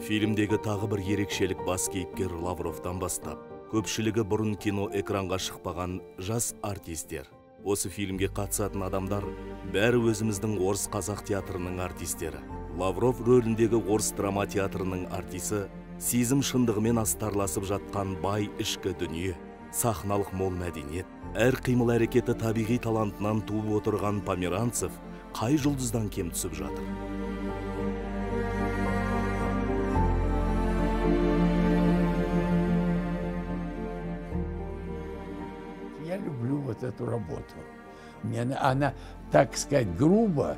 фильмдегі тағы бір ерекшелік бас кейіпкер лавровтан бастап көпшілігі бұрын кино экранға шықпаған жас артистер. Осы фильмге қатысатын адамдар бәрі өзіміздің орыс қазақ театрының артистері. Лавров рөліндегі орыс драма театрының артисі сезім шындығымен астарласып жатқан бай ішкі дүние сахналық мол мәдениет әр қимыл әрекеті табиғи талантынан туып отырған померанцев қай жұлдыздан кем түсіп жатыр? Я люблю вот эту работу. Мне она, она, так сказать, грубо,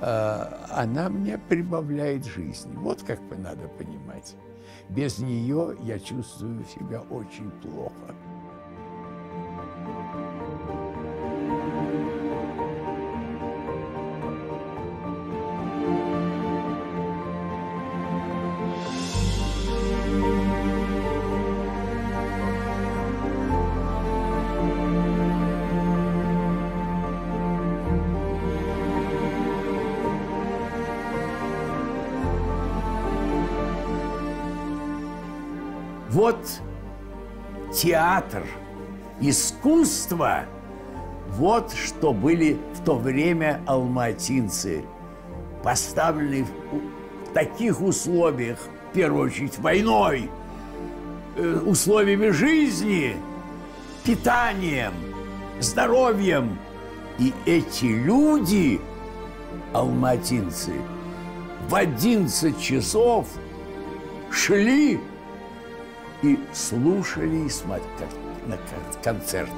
э, она мне прибавляет жизни. Вот как надо понимать. Без нее я чувствую себя очень плохо. Вот театр, искусство, вот что были в то время алматинцы, поставлены в таких условиях, в первую очередь войной, э, условиями жизни, питанием, здоровьем. И эти люди, алматинцы, в 11 часов шли и слушали и смотрели на кон- концерт.